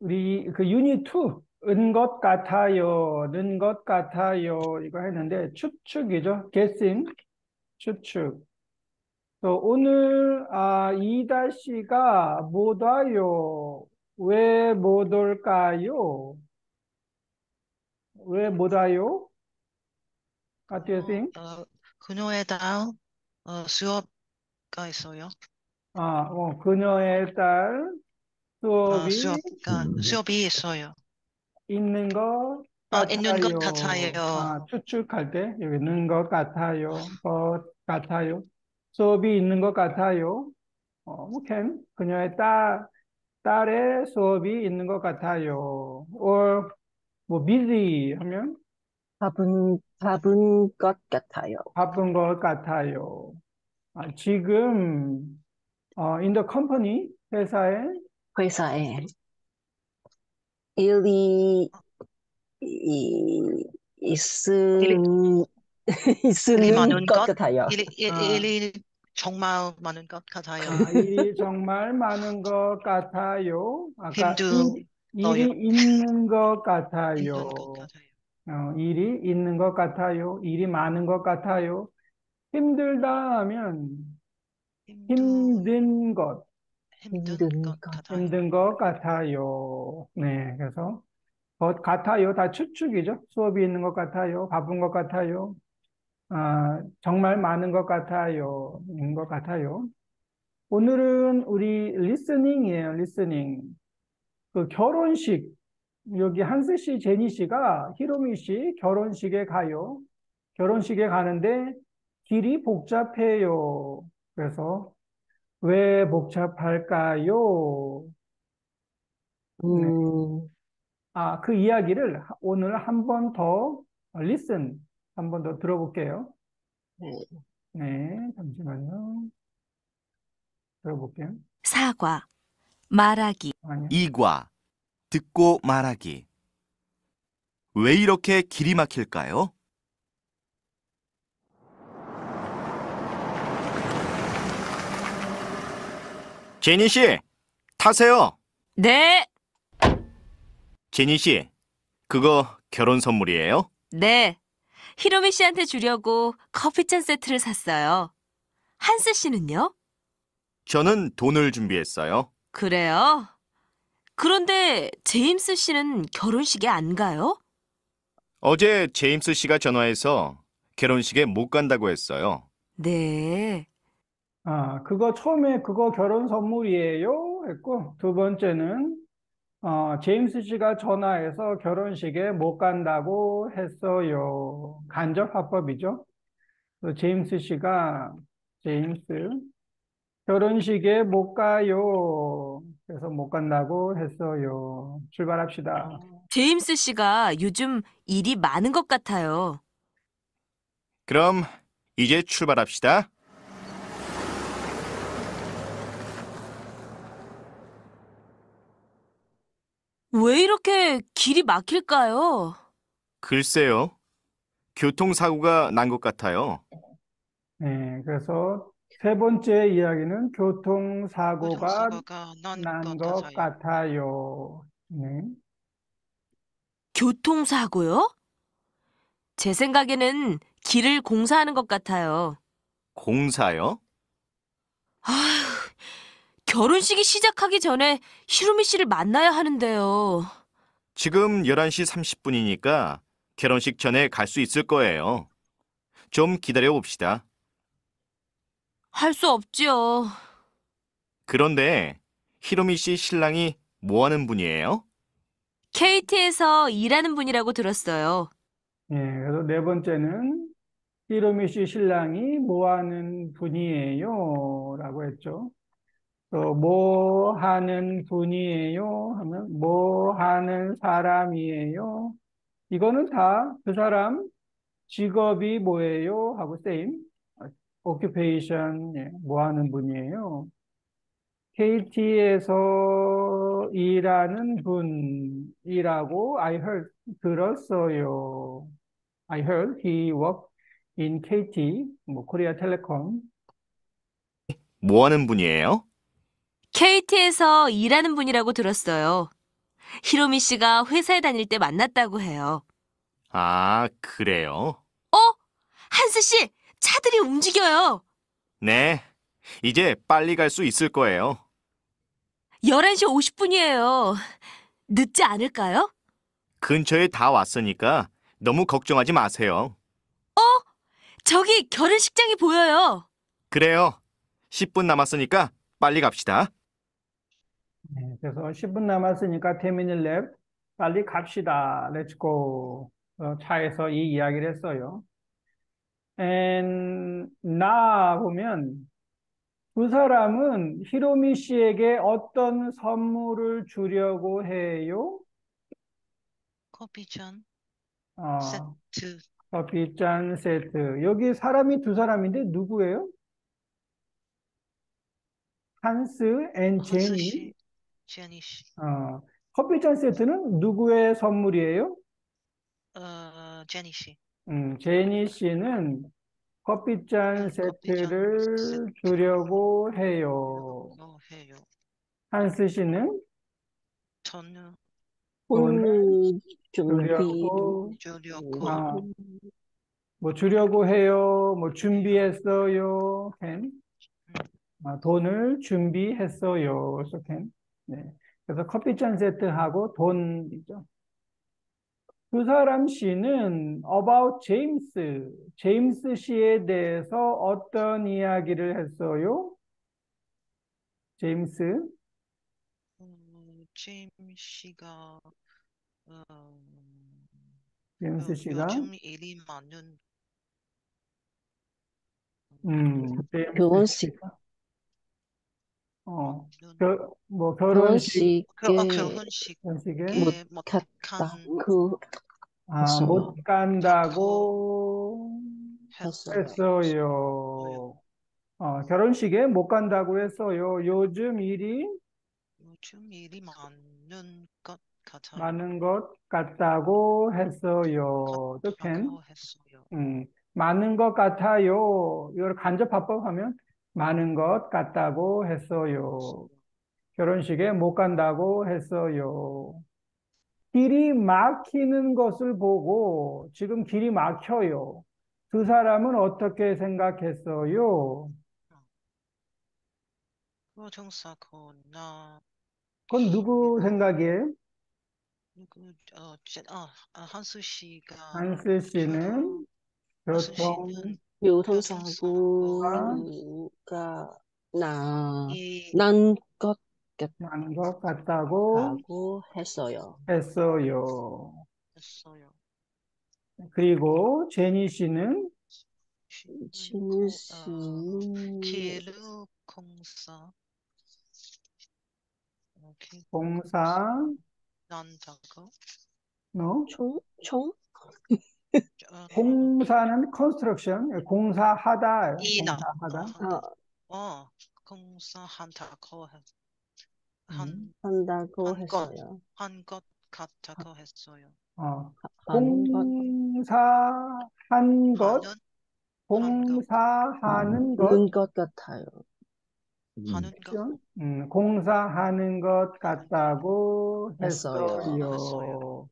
우리 그 유닛 2, 은 것 같아요, 는 것 같아요, 이거 했는데 추측이죠. guessing, 추측. 또 오늘 아, 이다시가 못 와요. 왜 못 올까요? 왜 못 와요? What do you think? 어, 그녀의 딸 어, 수업가 있어요. 아, 어, 그녀의 딸 어, 수업이 수업가 수업이 있어요. 있는 것 어, 있는 것 같아요. 아, 추측할 때 여기 있는 것 같아요. 것 같아요. 수업이 있는 것 같아요. 어, 뭐 can 그녀의 딸 딸의 수업이 있는 것 같아요. or 뭐 busy 하면 바쁜, 바쁜 것 같아요. 바쁜 것 같아요. 아, 지금 어, in the company 회사에 회사에 일이 이, 있음, 일이 있으는 많은 것 것, 같아요. 일이, 일, 아. 일이 정말 많은 것 같아요. 아, 일이 정말 많은 것 같아요. 아까 힘들어요. 일, 일이 있는 것 힘든 같아요. 것 같아요. 어, 일이 있는 것 같아요. 일이 많은 것 같아요. 힘들다 하면 힘들, 힘든 것, 힘든 힘든 것 것. 같아요. 힘든 것 같아요. 네, 그래서 것 같아요. 다 추측이죠. 수업이 있는 것 같아요. 바쁜 것 같아요. 아, 정말 많은 것 같아요. 있는 것 같아요. 오늘은 우리 listening이에요. listening. 그 결혼식 여기 한스 씨, 제니 씨가 히로미 씨 결혼식에 가요. 결혼식에 가는데 길이 복잡해요. 그래서 왜 복잡할까요? 음, 아, 그 이야기를 오늘 한 번 더 listen 한 번 더 들어볼게요. 네. 네, 잠시만요. 들어볼게요. 사과, 말하기, 아니요. 이과, 듣고 말하기. 왜 이렇게 길이 막힐까요? 제니 씨, 타세요. 네, 제니 씨, 그거 결혼 선물이에요? 네. 히로미 씨한테 주려고 커피잔 세트를 샀어요. 한스 씨는요? 저는 돈을 준비했어요. 그래요? 그런데 제임스 씨는 결혼식에 안 가요? 어제 제임스 씨가 전화해서 결혼식에 못 간다고 했어요. 네. 아, 그거 처음에 그거 결혼 선물이에요? 했고, 두 번째는, 어, 제임스 씨가 전화해서 결혼식에 못 간다고 했어요. 간접 화법이죠. 그 제임스 씨가, 제임스, 결혼식에 못 가요. 그래서 못 간다고 했어요. 출발합시다. 제임스 씨가 요즘 일이 많은 것 같아요. 그럼 이제 출발합시다. 왜 이렇게 길이 막힐까요? 글쎄요. 교통사고가 난 것 같아요. 네, 그래서 세 번째 이야기는 교통사고가 교통사고가 난 난 것 것 같아요. 같아요. 네. 교통사고요? 제 생각에는 길을 공사하는 것 같아요. 공사요? 아휴, 결혼식이 시작하기 전에 히로미 씨를 만나야 하는데요. 지금 11시 30분이니까 결혼식 전에 갈 수 있을 거예요. 좀 기다려 봅시다. 할 수 없지요. 그런데 히로미 씨 신랑이 뭐 하는 분이에요? KT에서 일하는 분이라고 들었어요. 예, 그래서 네 번째는 히로미 씨 신랑이 뭐 하는 분이에요? 라고 했죠. 또 뭐 하는 분이에요? 하면 뭐 하는 사람이에요? 이거는 다 그 사람 직업이 뭐예요? 하고 same. occupation, 예, 뭐 하는 분이에요? KT에서 일하는 분이라고 I heard 들었어요. I heard he worked in KT, 뭐 코리아 텔레콤. 뭐 하는 분이에요? KT에서 일하는 분이라고 들었어요. 히로미 씨가 회사에 다닐 때 만났다고 해요. 아, 그래요? 어? 한스 씨, 차들이 움직여요. 네. 이제 빨리 갈 수 있을 거예요. 11시 50분이에요. 늦지 않을까요? 근처에 다 왔으니까 너무 걱정하지 마세요. 저기 결혼식장이 보여요. 그래요. 10분 남았으니까 빨리 갑시다. 네, 그래서 10분 남았으니까 10 minute left. 빨리 갑시다. Let's go. 어, 차에서 이 이야기를 했어요. And 나 보면 두 사람은 히로미 씨에게 어떤 선물을 주려고 해요? 커피잔 어, 세트 커피 잔 세트. 여기 사람이 두 사람인데 누구예요? 한스 and 제니. 씨, 어, 커피 잔 세트는 누구의 선물이에요? 어, 제니 씨, 음, 제니 씨는 커피 잔 음, 세트를 세트. 주려고 해요. 뭐 해요? 한스 씨는 저는 혼 준비 주려고, 주려고 아, 뭐 주려고 해요. 뭐 준비했어요. Can. 아, 돈을 준비했어요. 그래서 캔. 네. 그래서 커피 잔 세트하고 돈이죠. 두 사람 씨는 about 제임스, 제임스 씨에 대해서 어떤 이야기를 했어요? 제임스, 어, 제임 씨가 어, 제임스 요- 씨가, 요즘 일이 많은 음, 제임스 결혼식. 씨가, 어, 겨, 뭐 결혼식, 결혼식에 그, 어, 결혼식에 결혼식에 못 못한 갔다 그 아, 했어요. 못 간다고 했어요. 했어요. 어, 결혼식에 못 간다고 했어요. 요즘 일이 요즘 일이 많은 것 같아요. 많은 것 같다고 했어요. 또 캔. 같다고 했어요. 음, 많은 것 같아요. 이걸 간접 화법 하면 많은 것 같다고 했어요. 결혼식에 못 간다고 했어요. 길이 막히는 것을 보고 지금 길이 막혀요. 두 사람은 어떻게 생각했어요? 교통사고나 그건 누구 생각이에요? 누구 어, 제, 어, 아, 한수 씨가 한스 씨는 한수 교통 씨는 교통사고가 이난것 같다고 같다고 했어요. 했어요. 했어요. 그리고 제니 씨는 씨는 진 고- 어, 씨는 기루 공사 공사, 난다고 너? 총, 총? 어, 공사는 construction, 공사하다, 이 나- 공사하다. 어, 어, 공사한다고 했, 음. 한, 한다고 한 것. 했어요. 한 것 같다고 했어요. 어, 공사한 것, 하는, 공사하는 것, 하는 것 같아요. 하는 것? 음, 공사하는 것 같다고 했어요. 했어요.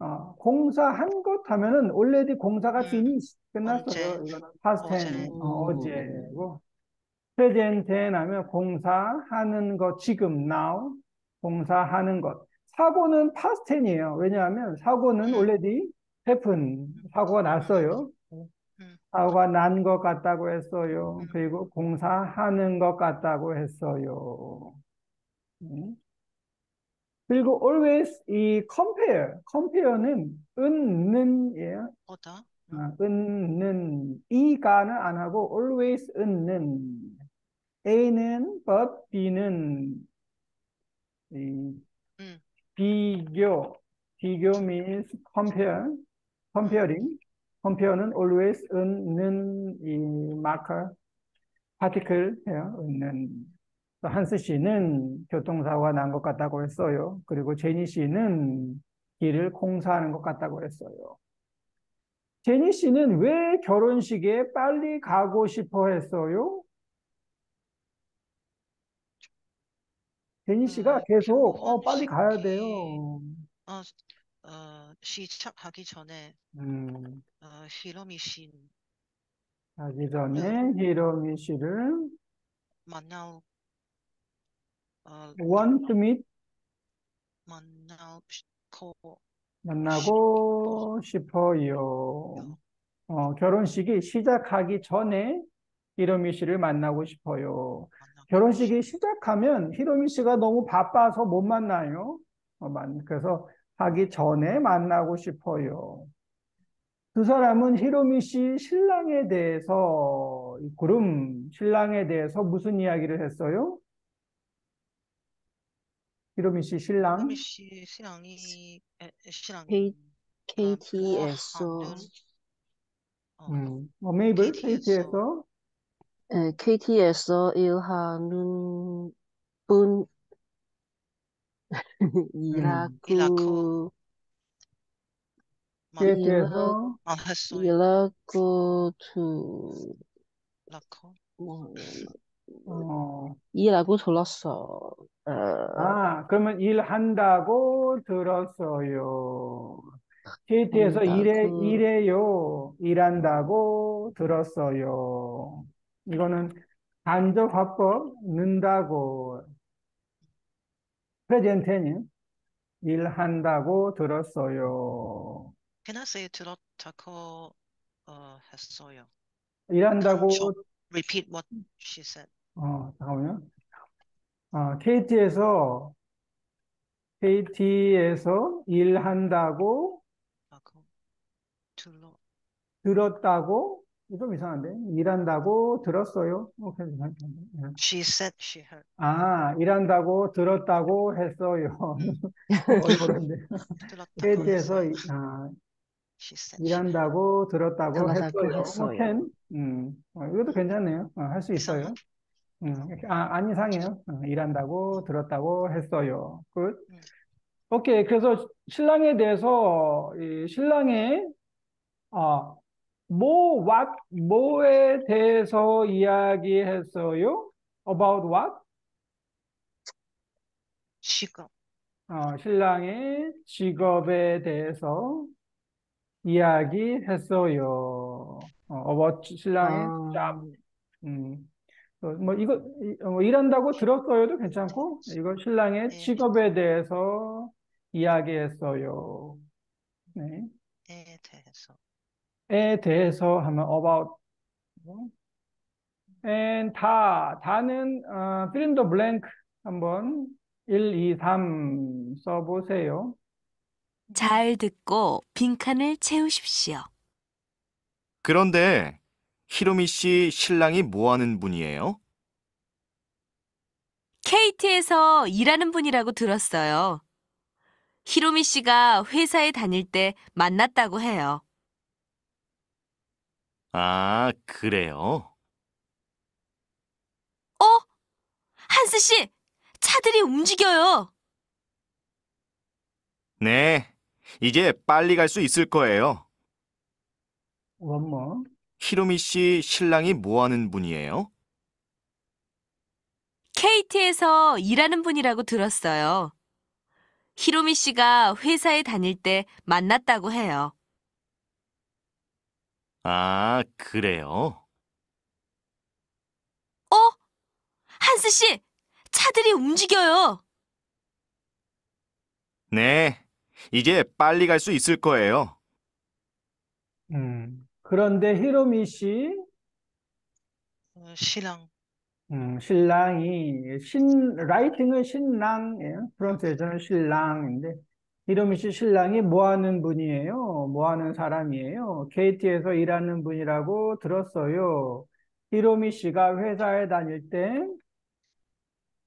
어, 공사한 것 하면은 already 공사가 음, finish 끝났어요. 이거는 past 어제. tense, 어, 음. 어제고. present tense 하면 공사하는 것, 지금 now 공사하는 것. 사고는 past tense이에요. 왜냐하면 사고는 음. already happen, 사고가 났어요. 음. 사고가 난 것 같다고 했어요. 음. 그리고 공사하는 것 같다고 했어요. 음. 그리고 always 이 compare, compare는 은, 는이에요. 보다 아, 은, 는, 이가는 안 하고 always 은, 는. A는 but, B는 이 음. 비교, 비교 means compare, comparing. compare는 always 은, 는, 이 marker, particle예요. 은, 는. 한스 씨는 교통사고가 난 것 같다고 했어요. 그리고 제니 씨는 길을 공사하는 것 같다고 했어요. 제니 씨는 왜 결혼식에 빨리 가고 싶어 했어요? 제니 씨가 어, 계속 어, 빨리 가야 결혼식이- 돼요. 어, 어, 시작하기 전에 음, 어, 히로미 씨 가기 전에 히로미 씨를 어, want to meet 만나고 만나고 싶어요. 어, 결혼식이 시작하기 전에 히로미 씨를 만나고 싶어요. 결혼식이 시작하면 히로미 씨가 너무 바빠서 못 만나요. 어, 만- 그래서 하기 전에 만나고 싶어요. 두 사람은 히로미 씨 신랑에 대해서, 이 구름 신랑에 대해서 무슨 이야기를 했어요? 히로미 씨 신랑? 히로미 씨 신랑이 에, 신랑이. K- 어, KT에서 어, 음, 어, 메이블 KT에서 에, KT에서 일하는 분. 만 KT에서? 두 라코 뭐, 어, 이라고 들었어. 어, 아, 그러면 일한다고 들었어요. KT에서 일해, 한다고. 일해요. 일한다고 들었어요. 이거는 간접 화법, 는다고. 프레젠테니 일한다고 들었어요. Can I say 들었다고 어, 했어요. 일한다고. Repeat what she said. 어, 잠깐만요. 아, KT에서, KT에서 일한다고 라고 들러 들었다고? 좀 이상한데? 일한다고 들었어요? 오케이. 예. She said she heard. 아, 일한다고 들었다고 했어요. 들었다고 KT에서. 아. 일한다고 들었다고 들었다고 했어요. 했어요. 뭐 can, 음, 어, 이것도 괜찮네요. 어, 할수 있어요. 음, 아, 안 이상해요. 어, 일한다고 들었다고 했어요. Good. 음. 오케이. 그래서 신랑에 대해서 이 신랑의 아, 뭐, what, 뭐에 대해서 이야기했어요? About what? 직업. 어, 신랑의 직업에 대해서 이야기했어요. 어, about 신랑의 아, job. 음. 어, 뭐 이거 이- 어, 일한다고 들었어요도 괜찮고 이거 신랑의 네. 직업에 대해서 이야기했어요. 네. 에 대해서. 에 대해서 하면 about and 다 다는 어, fill in the blank 한번 1, 2, 3 써보세요. 잘 듣고 빈칸을 채우십시오. 그런데 히로미 씨 신랑이 뭐 하는 분이에요? KT에서 일하는 분이라고 들었어요. 히로미 씨가 회사에 다닐 때 만났다고 해요. 아, 그래요? 어? 한스 씨, 차들이 움직여요. 네, 이제 빨리 갈 수 있을 거예요. One more. 히로미 씨 신랑이 뭐 하는 분이에요? KT에서 일하는 분이라고 들었어요. 히로미 씨가 회사에 다닐 때 만났다고 해요. 아, 그래요? 어? 한스 씨, 차들이 움직여요. 네, 이제 빨리 갈 수 있을 거예요. 음. 그런데 히로미 씨 어, 신랑. 음, 신랑이 신 라이팅은 신랑이에요. 프론세이션은 신랑인데 히로미 씨 신랑이 뭐 하는 분이에요? 뭐 하는 사람이에요? KT에서 일하는 분이라고 들었어요. 히로미 씨가 회사에 다닐 때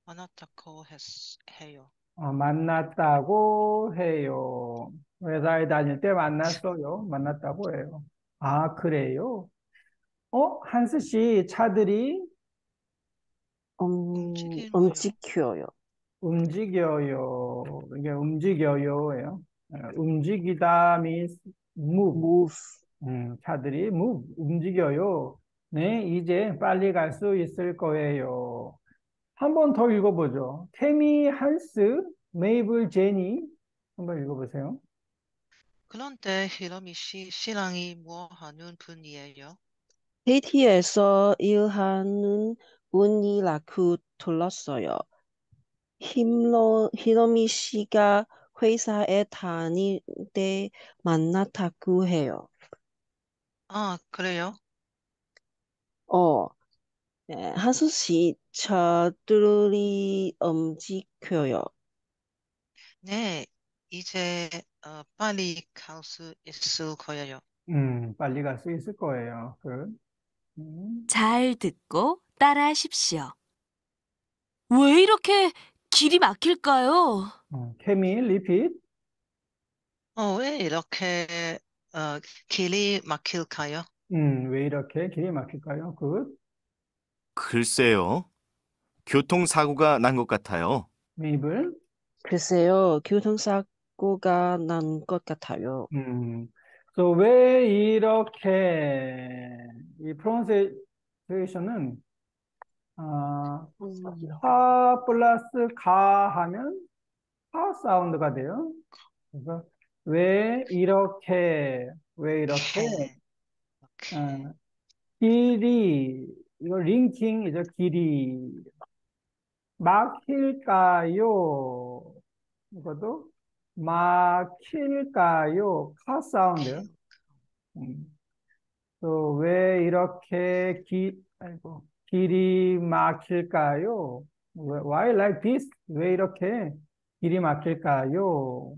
만났다고 했, 해요. 어, 만났다고 해요. 회사에 다닐 때 만났어요. 만났다고 해요. 아, 그래요? 어, 한스 씨 차들이 음, 움직이는 움직여요. 움직여요. 이게 움직여요예요. 어, 움직이다 means move. move. 음, 차들이 move, 움직여요. 네, 이제 빨리 갈 수 있을 거예요. 한 번 더 읽어보죠. 태미, 한스, 메이블, 제니. 한번 읽어보세요. 그런데 히로미 씨 신랑이 뭐 하는 분이에요? KT에서 일하는 분이라고 들었어요. 힘로, 히로미 씨가 회사에 다닐 때 만났다고 해요. 아, 그래요? 어, 예, 한수 씨, 저들이 움직여요. 네, 이제 어, 빨리 갈 수 있을 거예요. 음, 빨리 갈 수 있을 거예요. 그, 음, 잘 듣고 따라하십시오. 왜 이렇게 길이 막힐까요? 어, 태미, 리핏. 어, 왜 이렇게 어, 길이 막힐까요? 음, 왜 이렇게 길이 막힐까요? 그, 글쎄요. 교통사고가 난 것 같아요. 메이블. 글쎄요, 교통사 고가 난 것 같아요. 음, 그래서 왜 이렇게 이 프로넌세이션은 아, 파 플러스 가 하면 파 사운드가 돼요. 그래서 왜 이렇게 왜 이렇게. 어, 길이 이거 링킹이죠 길이 막힐까요? 이것도 막힐까요? 카 사운드요. 음. 또왜 이렇게 기, 아이고, 길이 막힐까요? 왜- Why like this? 왜 이렇게 길이 막힐까요?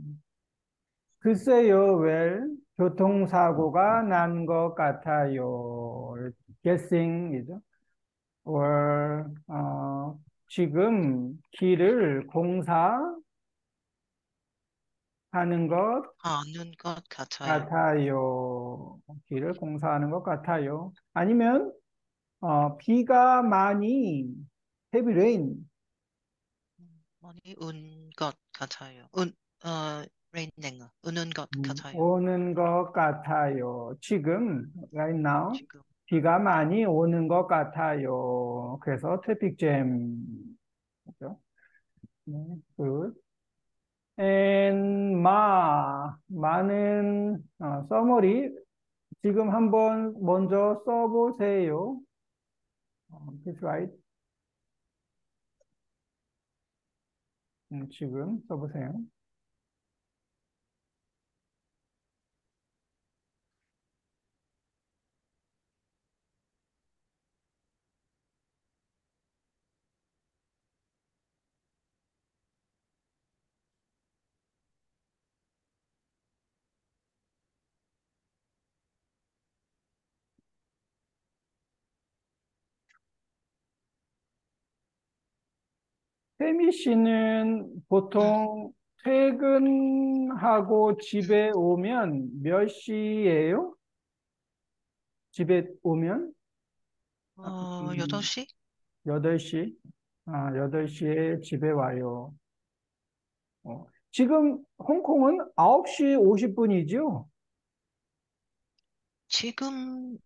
글쎄요, 왜 교통사고가 난 것 같아요. guessing이죠. or, 어, 지금 길을 공사 하는 것 아는 것 같아요. 같아요. 길을 공사하는 것 같아요. 아니면 어, 비가 많이 heavy rain 많이 운것 같아요. 운, 어, raining, 우는 것 음, 같아요. 오는 것 같아요. 지금 right now 지금. 비가 많이 오는 것 같아요. 그래서 트래픽 잼 그죠? 네, good. And 마 많은 어, 써머리 지금 한번 먼저 써보세요. 어, That's right. 음, 지금 써보세요. 태미 씨는 보통 퇴근하고 집에 오면 몇 시예요? 집에 오면 어, 음. 8시? 8시. 아, 8시에 집에 와요. 어, 지금 홍콩은 9시 50분이죠? 지금,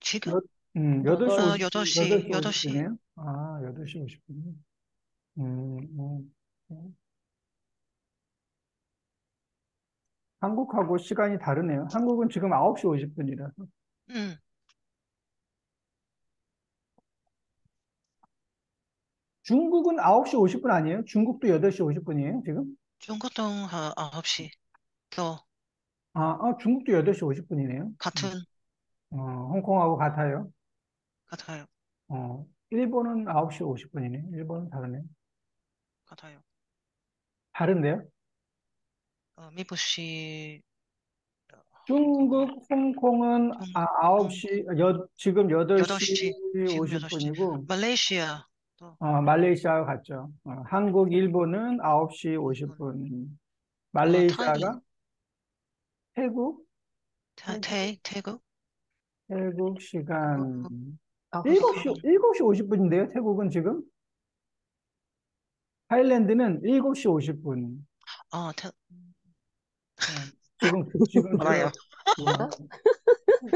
지금? 여- 음, 여덟- 8시 어, 50분, 8시, 8시 8시. 50분이에요? 아, 8시 50분. 음, 음, 음. 한국하고 시간이 다르네요. 한국은 지금 9시 50분이라서. 음, 중국은 9시 50분 아니에요? 중국도 8시 50분이에요, 지금? 중국동 어, 9시. 또 아, 아, 중국도 8시 50분이네요. 같은, 어, 홍콩하고 같아요. 같아요. 어, 일본은 9시 50분이네. 일본은 다르네. 같아요. 다른데요? 어, 미부시, 중국, 홍콩은 아, 9시, 여, 지금 8시 8시, 지금 50분이고, 말레이시아, 또 어, 말레이시아와 같죠. 어, 한국, 일본은 9시 50분. 말레이시아가 태국, 태, 태, 태국? 태국 시간 아, 7시, 7시 50분인데요, 태국은 지금? 타일랜드는 7시 50분. 어, 태, 지금, 지금 알아요. 제가, 어,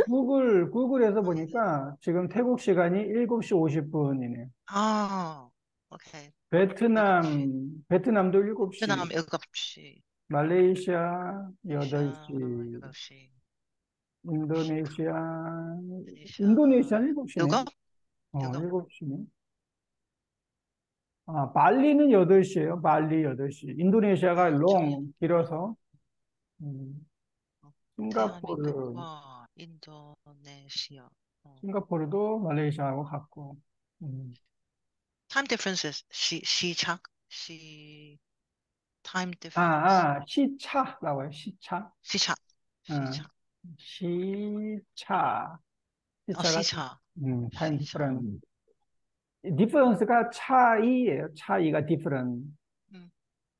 구글, 구글에서 보니까 지금 태국 시간이 7시 50분이네요. 아, 오케이. 베트남, 베트남도 7시, 베트남 7시, 말레이시아 마laysia 8시, 8시, 인도네시아, 인도네시아 인도네시아는 7시네. 7? 어, 일곱. 7시네. 아, 발리는 8시예요. 발리 8시. 인도네시아가 롱, 길어서. 음, 싱가포르, 대한민국과 인도네시아. 어. 싱가포르도 말레이시아하고 같고. 음, Time differences 시 시작 시 time 아, difference 아, 시차라고 해요. 시차. 시차 어, 시차 시차. 어 시차가, 시차 음, 타임 시차. 디퍼런. Difference가 차이예요. 차이가 differen. 음.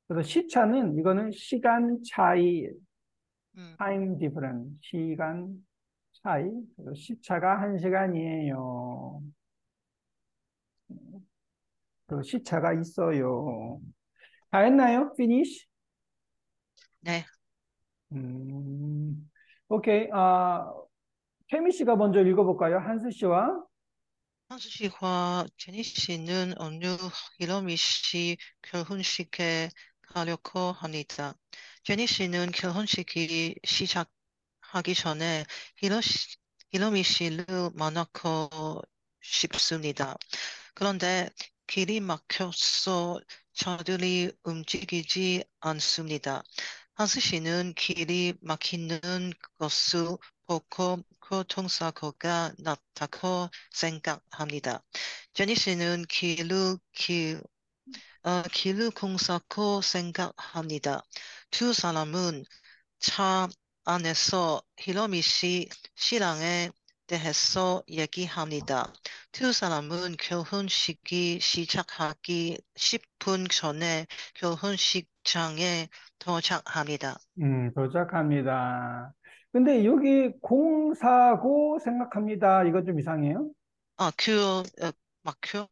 그래서 시차는 이거는 시간 차이, 음. 타임 디퍼런, 시간 차이. 그래서 시차가 한 시간이에요. 그 시차가 있어요. 다 했나요? finish? 네 음, 오케이. 아, 케미 씨가 먼저 읽어볼까요? 한스 씨와 한수 씨와 제니 씨는 오늘 히로미 씨 결혼식에 가려고 합니다. 제니 씨는 결혼식이 시작하기 전에 히로 씨, 히로미 씨를 만나고 싶습니다. 그런데 길이 막혀서 저들이 움직이지 않습니다. 한수 씨는 길이 막히는 것을 보고 교통사고가 났다고 생각합니다. 제니 씨는 길을 길, 어, 길을 공사고 생각합니다. 두 사람은 차 안에서 히로미 씨 신랑에 대해서 얘기합니다. 두 사람은 결혼식이 시작하기 10분 전에 결혼식장에 도착합니다. 음, 도착합니다. 근데 여기 공사고 생각합니다. 이거 좀 이상해요. 아, 그, 어, 막혀?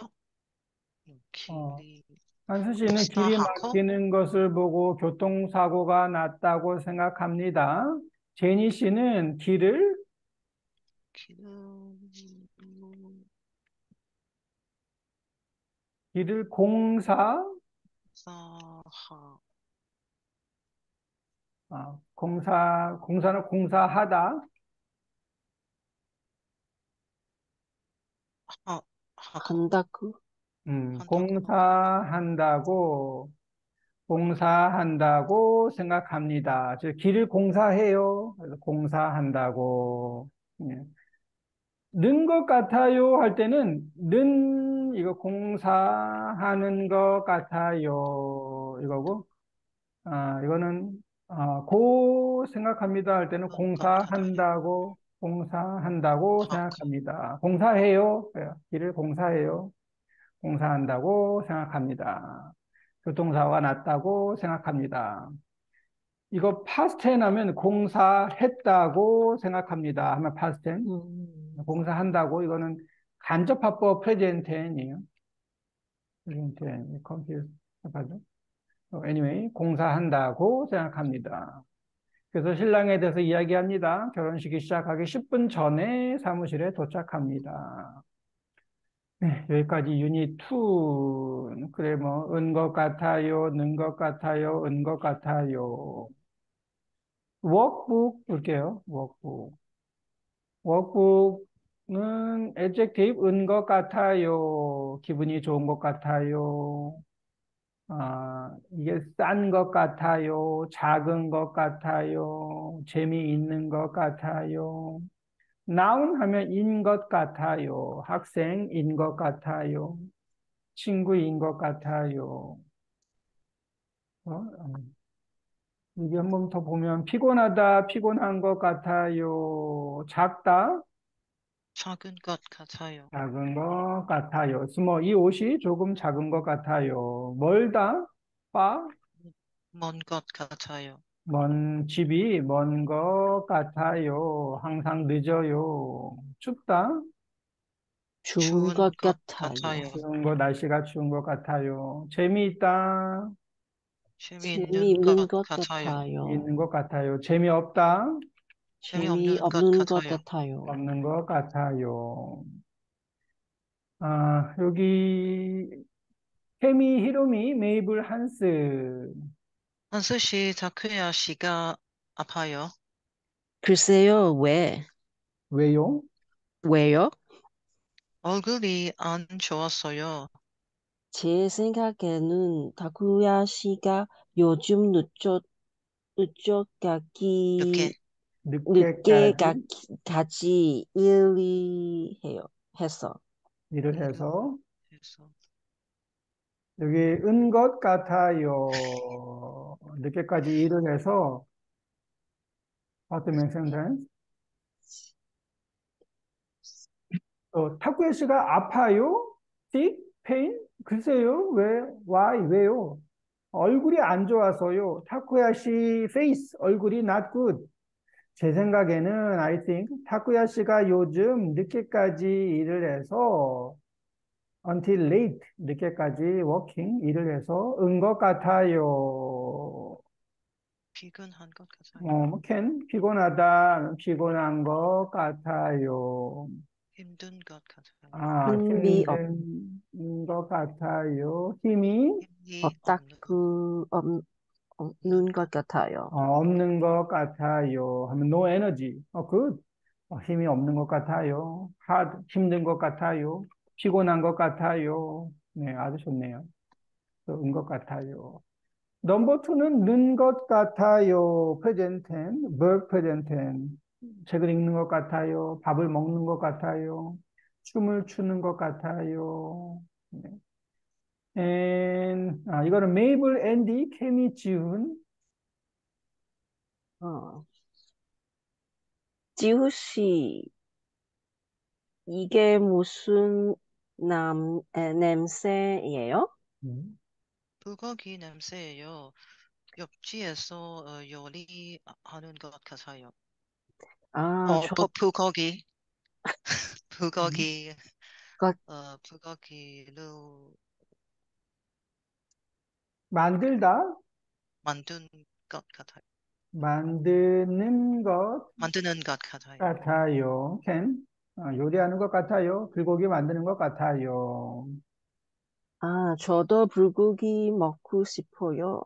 어. 길이, 한수 씨는 길이? 막히는 것을 보고 교통사고가 났다고 생각합니다. 제니 씨는 길을 길을, 길을 공사 공사 공사는 공사하다 하, 하고, 한다고? 음, 한다고? 공사한다고 공사한다고 생각합니다. 즉 길을 공사해요. 그래서 공사한다고 예. 는 것 같아요 할 때는 는 이거 공사하는 것 같아요 이거고 아 이거는 아, 고 생각합니다 할 때는 것 공사한다고 공사한다고. 생각합니다. 공사해요. 예, 길을 공사해요. 공사한다고 생각합니다. 교통사고가 났다고 생각합니다. 이거 파스텐 하면 공사했다고 생각합니다. 하면 파스텐. 음, 공사한다고 이거는 간접화법 프레젠텐이에요. 프레젠텐, 컴퓨터 하죠. Anyway, 공사한다고 생각합니다. 그래서 신랑에 대해서 이야기합니다. 결혼식이 시작하기 10분 전에 사무실에 도착합니다. 네, 여기까지 유닛 2. 그래, 뭐, 은 것 같아요, 는 것 같아요, 은 것 같아요. 워크북 볼게요. 워크북. 워크북은 adjective 은 것 같아요. 기분이 좋은 것 같아요. 아, 이게 싼 것 같아요. 작은 것 같아요. 재미있는 것 같아요. noun 하면 인 것 같아요. 학생인 것 같아요. 친구인 것 같아요. 어? 음. 여기 한번 더 보면 피곤하다, 피곤한 것 같아요. 작다, 작은 것 같아요. 작은 것 같아요. 스모, 이 옷이 조금 작은 것 같아요. 멀다, 파, 먼것 같아요. 먼 집이 먼 것 같아요. 항상 늦어요. 춥다, 추운 추운 것것 같아요. 같아요. 추운 거, 날씨가 추운 것 같아요. 재미있다, 재미있는 재미있는 것 것 같아요. 같아요. 있는 것 같아요. 재미없다, 재미없는 것 재미없는 것 같아요. 같아요. 없는 것 같아요. 아, 여기 케미, 히로미, 메이블, 한스. 한스 씨, 다크야 씨가 아파요. 글쎄요, 왜? 왜요? 왜요? 얼굴이 안 좋았어요. 제 생각에는 다쿠야 씨가 요즘 늦죠, 늦게까지, 늦게. 늦게까지 늦게까지 일이 해요, 했어. 일을 해서 그래서 여기 은 것 같아요. 늦게까지 일을 해서 How to make sentence? 어, 타쿠야 씨가 아파요? sick? pain? 글쎄요. 왜? why? 왜요? 얼굴이 안 좋아서요. 타쿠야 씨 face 얼굴이 not good. 제 생각에는 I think 타쿠야 씨가 요즘 늦게까지 일을 해서 until late 늦게까지 working 일을 해서 은 것 같아요. 피곤한 것 같아요. 어, 뭐 can 피곤하다, 피곤한 것 같아요. 힘든 것 같아요. 아, 힘이 없- 힘든 것 같아요. 힘이 힘이 없다구 없, 없는 것 같아요. 어, 없는 것 같아요. 하면 no energy. 어, good. 어, 힘이 없는 것 같아요. hard, 힘든 것 같아요. 피곤한 것 같아요. 네, 아주 좋네요. 은것 같아요. number two는 는 것 같아요. present tense, verb present tense. 책을 읽는 것 같아요. 밥을 먹는 것 같아요. 춤을 추는 것 같아요. 네. And, 아, 이거는 메이블, 앤디, 케미, 지훈. 어. 지우 씨, 이게 무슨 남, 에, 냄새예요? 음. 불고기 냄새예요. 옆집에서 어, 요리하는 것 같아요. 아, 어, 저, 부, 불고기. 불고기. 것- 어, 불고기를 만들다, 만든 것 같아요. 만드는 것 만드는 것 같아요. 같아요. can. 아, 요리하는 것 같아요. 불고기 만드는 것 같아요. 아, 저도 불고기 먹고 싶어요.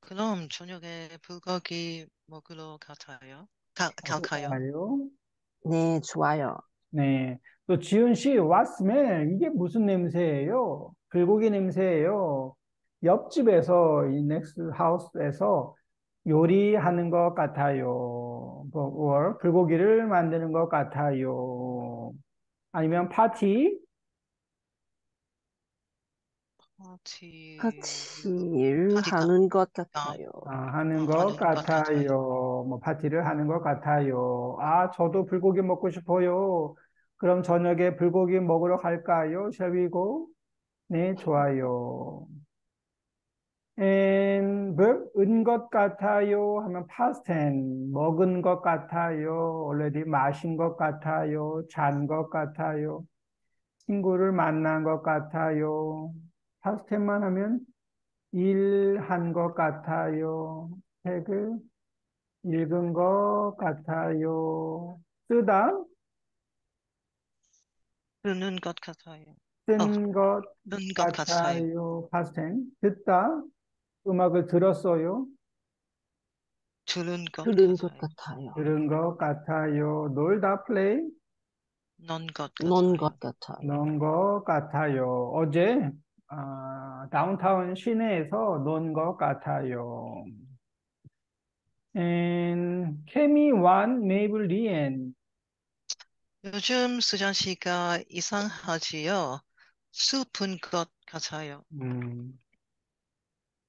그럼 저녁에 불고기 먹으러 같아요. 가, 갈까요? 좋아요. 네, 좋아요. 네. 또 지훈 씨, smell? 이게 무슨 냄새예요? 불고기 냄새예요. 옆집에서 이 next house에서 요리하는 것 같아요. 뭐, or 불고기를 만드는 것 같아요. 아니면 파티, 파티. 파티를 파티가- 하는 것 같아요. 아, 하는 어, 것 같아요. 뭐 파티를 하는 것 같아요. 아, 저도 불고기 먹고 싶어요. 그럼 저녁에 불고기 먹으러 갈까요? Shall we go? 네, 좋아요. And verb, 은것 같아요 하면 past tense, 먹은 것 같아요. already 마신 것 같아요. 잔 것 같아요. 친구를 만난 것 같아요. past tense만 하면 일한 것 같아요. 책을 읽은 것 같아요. 쓰다, 쓰는 것 같아요. 쓴것쓴것 같아요. 같아요. past tense. 듣다, 음악을 들었어요. 들은 것 들은 것 같아요. 같아요. 들은 것 같아요. 놀다, play, 논것 논 같아요. 것 같아요. 논 것 같아요. 어제 아, downtown 시내에서 논 것 같아요. And 케미 완 메이블 리엔 요즘 수잔 씨가 이상하지요. 슬픈 것 같아요. 음,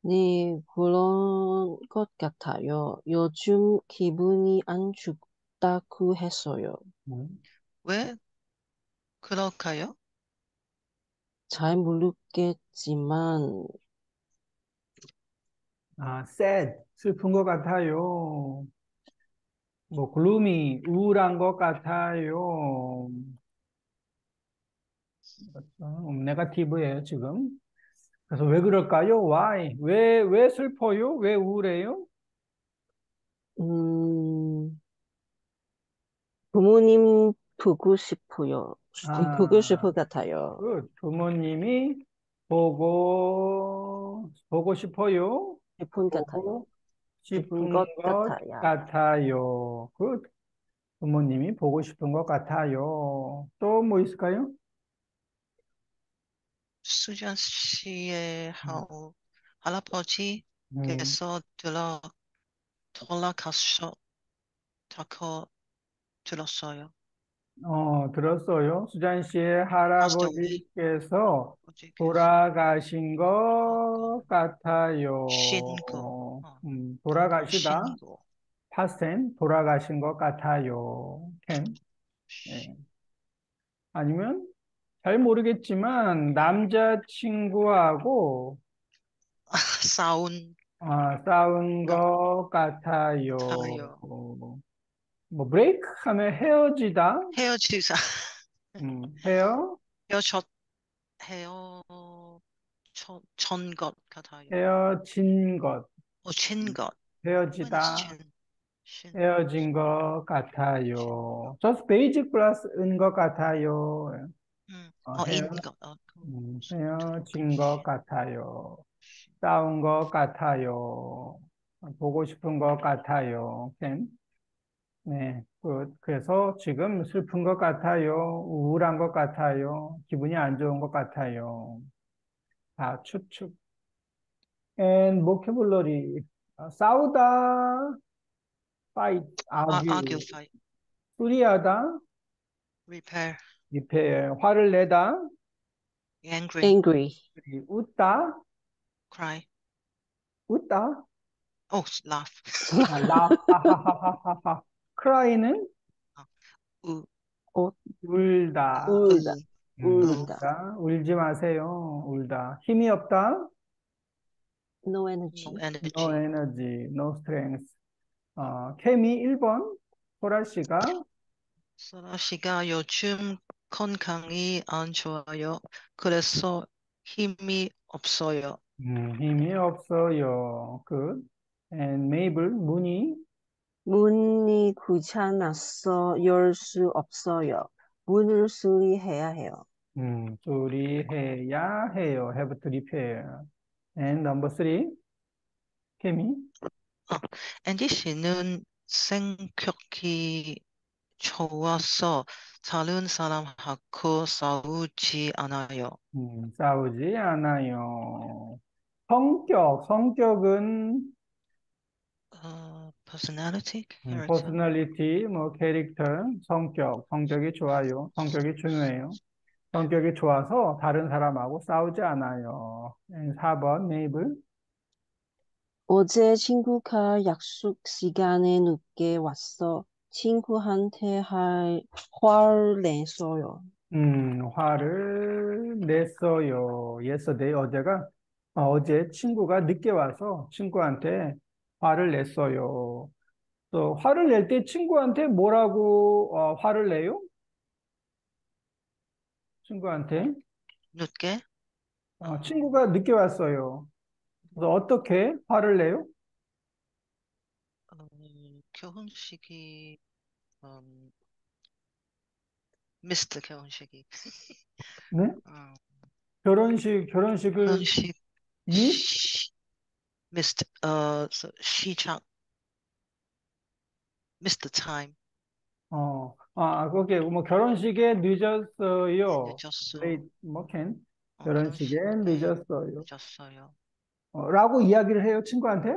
네, 그런 것 같아요. 요즘 기분이 안 좋다고 했어요. 음. 왜 그럴까요? 잘 모르겠지만, 아, sad 슬픈 것 같아요. 뭐 gloomy 우울한 것 같아요. 그렇죠. 음, 네거티브예요 지금. 그래서 왜 그럴까요? Why? 왜, 왜 슬퍼요? 왜 우울해요? 음, 부모님 보고 싶어요. 아. 보고 싶을 것 같아요. 그 부모님이 보고, 보고 싶어요? 싶은 같아요. 보고 싶은 싶은 것 것 같아요. 같아요. 그 부모님이 보고 싶은 것 같아요. 또 뭐 있을까요? 수잔 씨의 음. 할- 할아버지께서 음, 들어 돌아가셨다고 들었어요. 어, 들었어요. 수잔 씨의 할아버지께서 아버지께서 돌아가신 것 같아요. 신고, 어, 음, 돌아가시다. 파센 돌아가신 것 같아요. can. 예. 아니면 잘 모르겠지만 남자친구하고 싸운 아, 싸운 것 같아요. 같아요. 뭐 브레이크 하면 헤어지다. 헤어지자 음, 헤어 헤어졌 헤어졌던 것 같아요. 헤어진 것. 어, 친것 헤어지다. 친, 친, 헤어진 것 같아요. just basic plus인 것 같아요. 음, 어, 어, 어, 그 음, 헤어진 것 같아요. 싸운 것 같아요. 보고 싶은 것 같아요. 네, 그, 그래서 지금 슬픈 것 같아요. 우울한 것 같아요. 기분이 안 좋은 것 같아요. 다 추측. and vocabulary. 어, 싸우다, fight, 아, argue. argue, fight, 수리하다, repair, repair. 화를 내다, angry, angry, 웃다, cry, 웃다, oh, laugh, 아, laugh, 하하하하하. cry는 우, 울다, 울다, 음, 울다. 울다. 울지 마세요. 울다. 힘이 없다. no energy, no energy. No energy, no strength. 어, 케미 1번, 소라 씨가, 소라 씨가 요즘 건강이 안 좋아요. 그래서 힘이 없어요. 음, 힘이 없어요. 그, and Mabel, 문이, 문이 귀찮아서 열 수 없어요. 문을 수리해야 해요. 음, 수리해야 해요. have to repair. and number three, 케미, 앤디 씨는 성격이 좋아서 다른 사람하고 싸우지 않아요. 음, 싸우지 않아요. 성격, 성격은 어, personality, 음, character. personality, 뭐 캐릭터, 성격, 성격이 좋아요. 성격이 중요해요. 성격이 좋아서 다른 사람하고 싸우지 않아요. 4번 네이블. 어제 친구가 약속 시간에 늦게 왔어. 친구한테 할, 화를 냈어요. 음, 화를 냈어요. yesterday, 어제가, 어, 어제 친구가 늦게 와서 친구한테 화를 냈어요. 또 화를 낼 때 친구한테 뭐라고 어, 화를 내요? 친구한테 늦게 어, 친구가 늦게 왔어요. 그래서 어떻게 화를 내요? 어, 결혼식이 음, 미스터 결혼식이 네? 어, 결혼식 결혼식을 결혼식? 시- missed 어 so missed the time 어, 아, 그게 뭐 결혼식에 늦었어요. 늦었어 late, 뭐 can 어, 결혼식에 결혼식에 늦었어요. 늦었어요 어, 라고 이야기를 해요, 친구한테?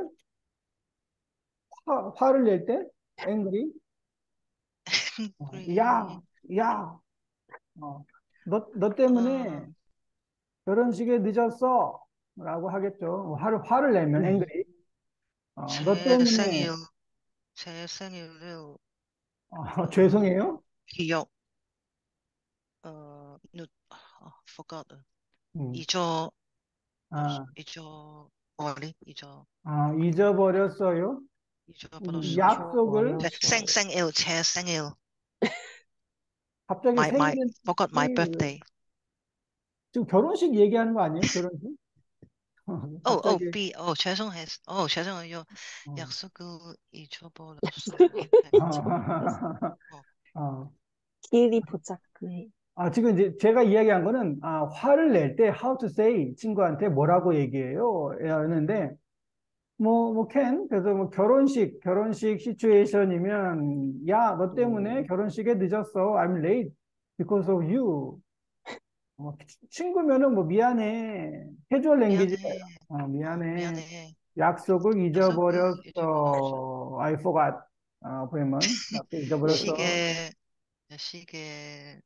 화, 화를 낼 때? angry? 어, 야, 야, 어, 너, 너 때문에 어, 결혼식에 늦었어. 라고 하겠죠. 화를, 화를 내면 음. angry. 어, 너제 때문에, 생일 제 생일을 어, 죄송해요. 기억 어 늦, 어, forgot 음, 잊어 아, 잊어 버리 잊어 아, 잊어버렸어요. 잊어버렸어요 약속을 제 생, 생일 제 생일 갑자기 my my 생일은 forgot my 생일을- birthday 지금 결혼식 얘기하는 거 아니에요? 결혼식? 어, 어, 갑자기 B, 어, 죄송했, 어, 죄송해요. 어. 약속을 잊어버렸어요. 약속을 이렇게. 어, 어, 끼리 붙잡고 해. 아, 지금 이제 제가 이야기한 거는, 아, 화를 낼 때 how to say 친구한테 뭐라고 얘기해요? 였는데, 뭐, 뭐, can. 그래서 뭐, 결혼식, 결혼식 시츄에이션이면, 야, 너 때문에 음. 결혼식에 늦었어. I'm late because of you. 뭐, 치- 친구면은 뭐, 미안해. 캐주얼 랭귀지. 미안해. 어, 어, 미안해. 미안해. 약속을 잊어버렸어. 잊어버렸어. I forgot. 어, 보면, 약속 잊어버렸어. 시계, 시계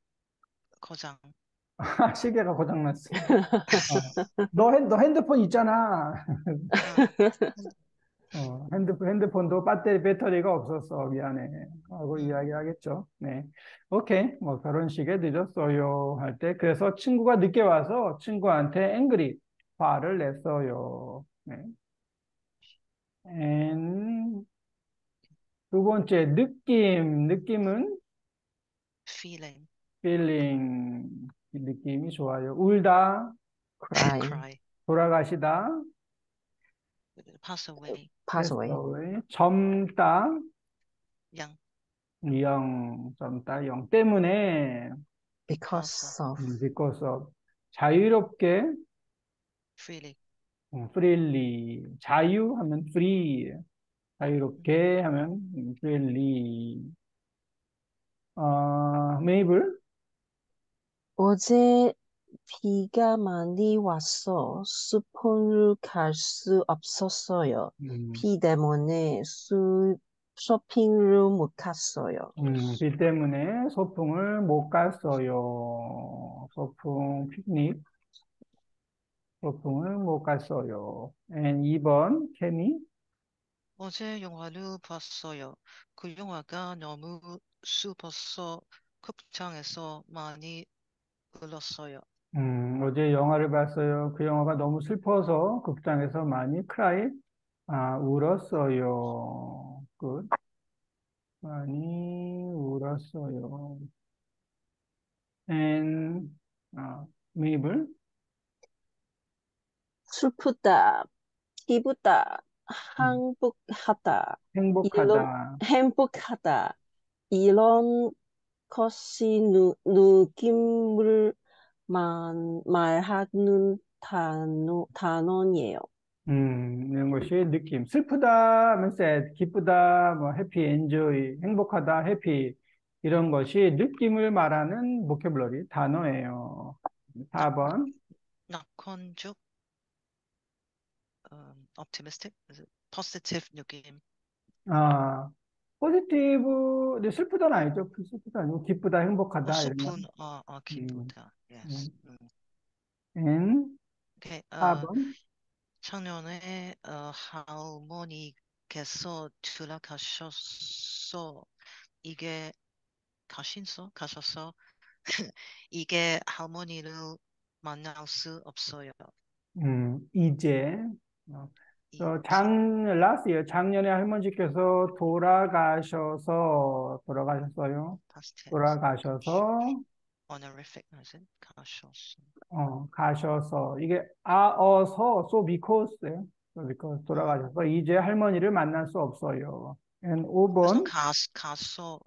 고장. 시계가 고장났어. 어. 너, 핸, 너 핸드폰 있잖아. 어, 핸드폰, 핸드폰도 배터리, 배터리가 없었어. 미안해. 하고 음. 이야기하겠죠. 네. 오케이. 뭐, 결혼식에 늦었어요. 할 때. 그래서 친구가 늦게 와서 친구한테 angry, 화를 냈어요. 네. and 두 번째, 느낌. 느낌은 feeling, feeling. 이 느낌이 좋아요. 울다, cry, cry, 돌아가시다, pass away, pass away, away. 젊다, young, 영, 젊다, 영 때문에 because of, 음, because of 자유롭게 freely, 음, freely 자유 하면 free 자유롭게 하면 음, freely 어, 메이블 어제 비가 많이 와서 숲을 갈 수 없었어요. 음, 비 때문에 수, 쇼핑을 못 갔어요. 음, 비 때문에 소풍을 못 갔어요. 소풍 피크닉 소풍을 못 갔어요. And 2번 케미 어제 영화를 봤어요. 그 영화가 너무 슬퍼서 극장에서 많이 울었어요. 음, 어제 영화를 봤어요. 그 영화가 너무 슬퍼서 극장에서 많이 cry, 아, 울었어요. 끝. 많이 울었어요. and, 아, 메이블, 슬프다, 기쁘다, 음, 행복하다, 이런, 행복하다. 행복하다. 이런 것이 누, 느낌을 만, 말하는 단어, 단어예요. 음, 이런 것이 느낌. 슬프다 하면 sad, 기쁘다, 뭐, happy, enjoy, 행복하다, happy. 이런 것이 느낌을 말하는 보캐블러리 단어예요. 4번. 낙천적, um, optimistic, is it positive 느낌. 아, 포지티브, 근데 슬프다는 아니죠. 슬프다 아니고 기쁘다, 어, 행복하다 이런 거. 슬픈, 어, 어, 기쁘다. Yes. 음. N 오케이, 어, 4번. 작년에 어, 할머니께서 돌아가셨어. 이게 가신서 가셔서 이게 할머니를 만날 수 없어요. 음, 이제 어, 저 이제 작, last year, 작년에 할머니께서 돌아가셔서 돌아가셨어요. 돌아가셔서 honorific? 가셨어. 어, 가셔서 이게 아어서 so because예요. so because 돌아가셔서 이제 할머니를 만날 수 없어요. 그래서 5번. 가 가서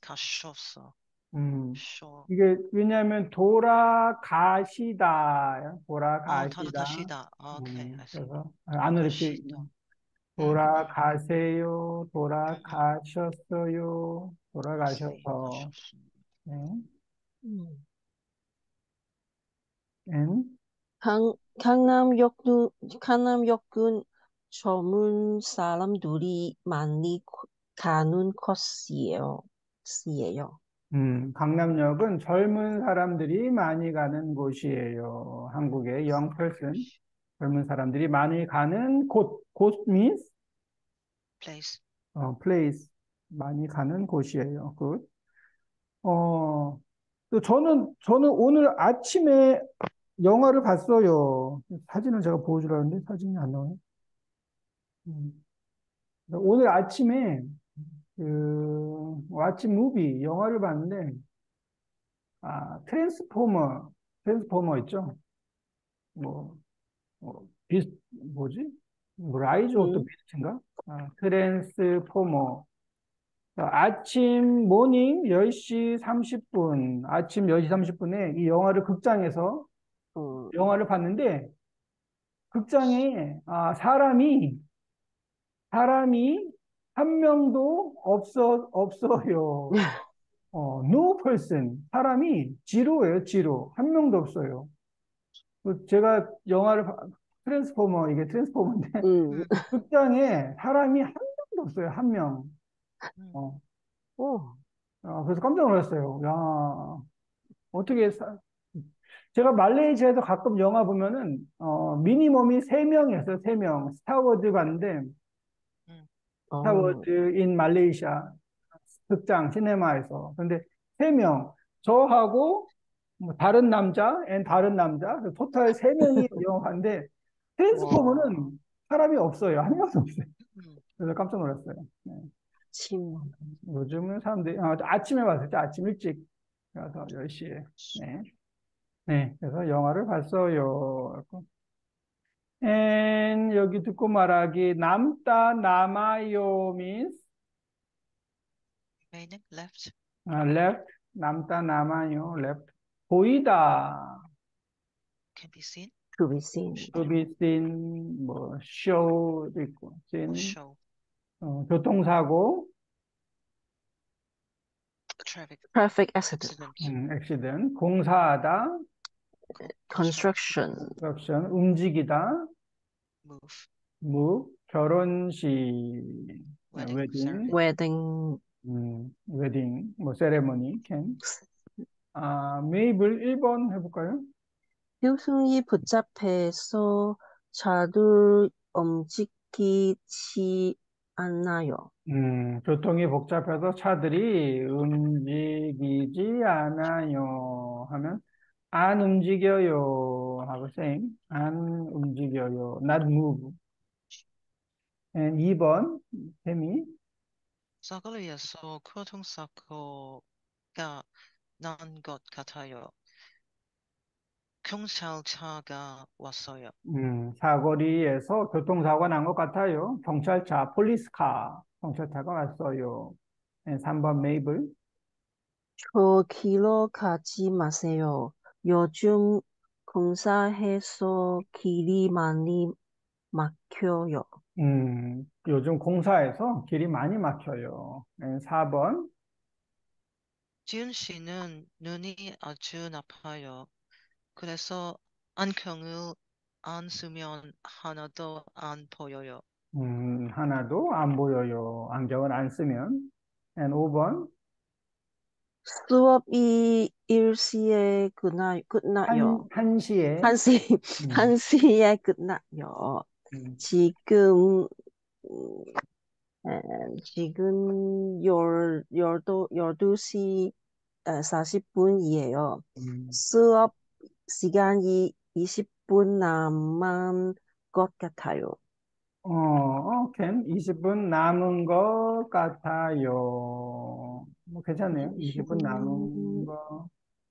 가셨어. 음, 쇼. 이게 왜냐하면 돌아가시다, 어, 돌아가시다. 돌아가시다. 오케이, 음, I see. 그래서 안으로 이렇게 가시다. 돌아가세요, 돌아가셨어요, 돌아가셔서. 네. 음. N 강, 강남역은, 강남역은 젊은 사람들이 많이 고- 가는 코스예요. 코스예요. 음, 강남역은 젊은 사람들이 많이 가는 곳이에요. 한국의 young person, 젊은 사람들이 많이 가는 곳, 곳 means place. 어, place, 많이 가는 곳이에요. good. 어, 또 저는, 저는 오늘 아침에 영화를 봤어요. 사진을 제가 보여주라는데 사진이 안 나와요. 음. 오늘 아침에 그 아침 movie 영화를 봤는데 아 트랜스포머 트랜스포머 있죠? 뭐, 뭐 Beas 뭐지? 뭐 Rise of the 음. Beasts인가? 아, 트랜스포머 자, 아침 morning 10시 30분, 아침 10시 30분에 이 영화를 극장에서 음, 영화를 봤는데 극장에 아, 사람이 사람이 한 명도 없어 없어요. 어, no person 사람이 지로예요, 지로 한 명도 없어요. 그 제가 영화를 봐- 트랜스포머 이게 트랜스포머인데 음, 극장에 사람이 한 명도 없어요, 한 명. 음, 어, 오, 어, 그래서 깜짝 놀랐어요. 야, 어떻게 사- 제가 말레이시아에서 가끔 영화 보면은 어, minimum이 세 명이었어요, 세 명. 스타워즈 갔는데 어, 스타워즈 in 말레이시아 극장 cinema에서. 근데 세 명, 저하고 뭐 다른 남자, and 다른 남자, total 세 명이 영화인데 트랜스포머는 사람이 없어요, 한 명도 없어요. 음, 그래서 깜짝 놀랐어요. 침, 요즘은 사람들이 아, 아침에 봤을 때 아침 일찍 가서 10시에 네. 네, 그래서 영화를 봤어요. And 여기 듣고 말하기 남다 남아요 means remaining left. 아, left 남다 남아요 left 보이다 Can be seen. to be seen. to be seen 뭐 show도 있고 seen show. 어, 교통사고 Traffic Traffic accident, accident. 음, accident 공사하다 construction, construction 움직이다 Move. move 결혼식 Wedding wedding ceremony. wedding, 음, 웨딩, 뭐, 세레머니, 캠. 아, 메이블 1번 해 볼까요? 교통이 복잡해서 차들 움직이지 않나요? 음, 교통이 복잡해서 차들이 움직이지 않아요. 하면, 안 움직여요. 하고, same. 안 움직여요. not move. And 2번, 혜미. 사거리에서 교통사고가 난 것 같아요. 경찰차가 왔어요. 음, 사거리에서 교통사고가 난 것 같아요. 경찰차, 폴리스카. 경찰차가 왔어요. And 3번, 메이블. 저 길로 가지 마세요. 요즘 공사해서 길이 많이 막혀요. 음, 요즘 공사해서 길이 많이 막혀요. 네, 4번. 지은 씨는 눈이 아주 나빠요. 그래서 안경을 안 쓰면 하나도 안 보여요. 음, 하나도 안 보여요. 안경을 안 쓰면. And 5번. 수업이 일시에 끝나, 끝나요. 한, 1시에. 한 시, 음, 한 시에 끝나요. 음, 지금, 음, 음, 지금 열, 열두, 열두 시 어, 40분이에요. 음, 수업 시간이 20분 남은 것 같아요. 어, 어, 캔 20분 남은 것 같아요. 뭐 괜찮네요. 20분 남은 것